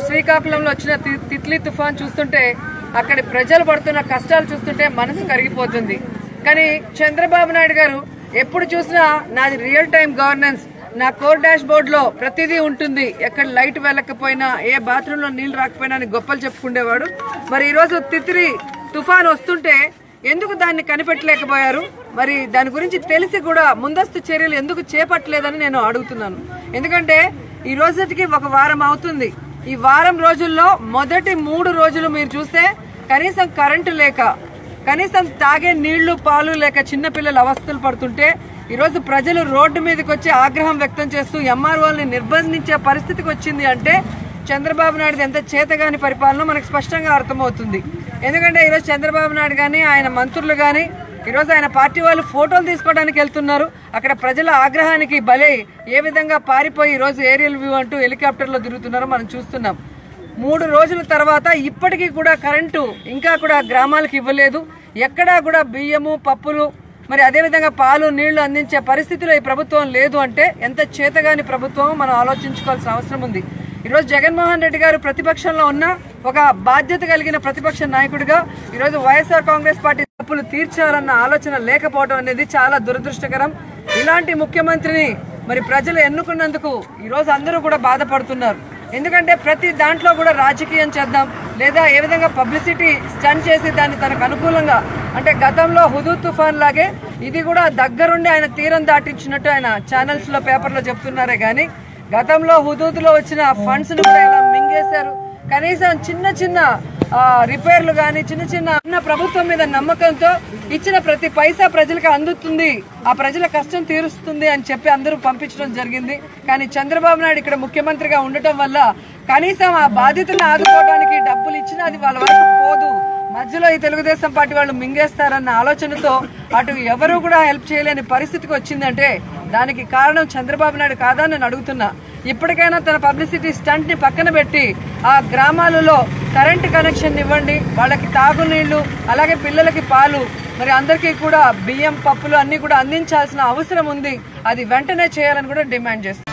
శ్రీకాకుళంలో వచ్చిన తి- తిత్లీ తుఫాన్ చూస్తుంటే అక్కడి ప్రజలు పడుతున్న కష్టాలు చూస్తుంటే మనసు కరిగిపోతుంది. కానీ చంద్రబాబు నాయుడు గారు ఎప్పుడు చూసినా నాది రియల్ టైం గవర్నెన్స్ నా కోర్ డాష్ బోర్డ్లో ప్రతిదీ ఉంటుంది. ఎక్కడ లైట్ వెళ్ళకపోయినా ఏ బాత్రూంలో నీళ్ళు రాకపోయినా అని గొప్పలు చెప్పుకుండేవాడు. మరి ఈరోజు తిత్రి తుఫాన్ వస్తుంటే ఎందుకు దాన్ని కనిపెట్టలేకపోయారు? మరి దాని గురించి తెలిసి కూడా ముందస్తు చర్యలు ఎందుకు చేపట్టలేదని నేను అడుగుతున్నాను. ఎందుకంటే ఈ రోజుకి ఒక వారం అవుతుంది. ఈ వారం రోజుల్లో మొదటి మూడు రోజులు మీరు చూస్తే కనీసం కరెంటు లేక కనీసం తాగే నీళ్ళు పాలు లేక చిన్నపిల్లలు అవస్థలు పడుతుంటే ఈరోజు ప్రజలు రోడ్డు మీదకి వచ్చి ఆగ్రహం వ్యక్తం చేస్తూ ఎంఆర్ఓల్ని నిర్బంధించే పరిస్థితికి వచ్చింది అంటే చంద్రబాబు నాయుడు ఎంత చేతగాని పరిపాలన మనకు స్పష్టంగా అర్థమవుతుంది. ఎందుకంటే ఈరోజు చంద్రబాబు నాయుడు కానీ ఆయన మంత్రులు కానీ ఈరోజు ఆయన పార్టీ వాళ్ళు ఫోటోలు తీసుకోవడానికి వెళ్తున్నారు. అక్కడ ప్రజల ఆగ్రహానికి బలై ఏ విధంగా పారిపోయి ఈరోజు ఏరియల్ వ్యూ అంటూ హెలికాప్టర్లో తిరుగుతున్నారో మనం చూస్తున్నాం. మూడు రోజుల తర్వాత ఇప్పటికీ కూడా కరెంటు ఇంకా కూడా గ్రామాలకు ఇవ్వలేదు. ఎక్కడా కూడా బియ్యము పప్పులు మరి అదేవిధంగా పాలు నీళ్ళు అందించే పరిస్థితిలో ఈ ప్రభుత్వం లేదు అంటే ఎంత చేతగాని ప్రభుత్వం మనం ఆలోచించుకోవాల్సిన అవసరం ఉంది. ఈరోజు జగన్మోహన్ రెడ్డి గారు ప్రతిపక్షంలో ఉన్న ఒక బాధ్యత కలిగిన ప్రతిపక్ష నాయకుడిగా ఈరోజు వైఎస్ఆర్ కాంగ్రెస్ పార్టీ అప్పులు తీర్చాలన్న ఆలోచన లేకపోవడం అనేది చాలా దురదృష్టకరం. ఇలాంటి ముఖ్యమంత్రిని మరి ప్రజలు ఎన్నుకున్నందుకు ఈరోజు అందరూ కూడా బాధపడుతున్నారు. ఎందుకంటే ప్రతి దాంట్లో కూడా రాజకీయం చేద్దాం లేదా ఏ విధంగా పబ్లిసిటీ స్టన్ చేసి దాన్ని తనకు అనుకూలంగా అంటే గతంలో హుదూ తుఫాన్ లాగే ఇది కూడా దగ్గరుండి ఆయన తీరం దాటించినట్టు ఆయన ఛానల్స్లో పేపర్లో చెప్తున్నారే కానీ గతంలో హుదూద్లో వచ్చిన ఫండ్స్ను కూడా ఇలా మింగేశారు. కనీసం చిన్న చిన్న రిపేర్లు కానీ చిన్న చిన్న ఉన్న ప్రభుత్వం మీద నమ్మకంతో ఇచ్చిన ప్రతి పైసా ప్రజలకు అందుతుంది. ఆ ప్రజల కష్టం తీరుస్తుంది అని చెప్పి అందరూ పంపించడం జరిగింది. కానీ చంద్రబాబు నాయుడు ఇక్కడ ముఖ్యమంత్రిగా ఉండటం వల్ల కనీసం ఆ బాధితులను ఆదుకోవడానికి డబ్బులు ఇచ్చినా అది వాళ్ళ వరకు పోదు. మధ్యలో ఈ తెలుగుదేశం పార్టీ వాళ్ళు మింగేస్తారన్న ఆలోచనతో అటు ఎవరు కూడా హెల్ప్ చేయలేని పరిస్థితికి వచ్చిందంటే దానికి కారణం చంద్రబాబు నాయుడు కాదా నేను అడుగుతున్నా. ఇప్పటికైనా తన పబ్లిసిటీ స్టంట్ని పక్కన పెట్టి ఆ గ్రామాలలో కరెంటు కనెక్షన్ ఇవ్వండి వాళ్ళకి తాగునీళ్ళు అలాగే పిల్లలకి పాలు మరి అందరికీ కూడా బియ్యం పప్పులు అన్ని కూడా అందించాల్సిన అవసరం ఉంది. అది వెంటనే చేయాలని కూడా డిమాండ్ చేస్తుంది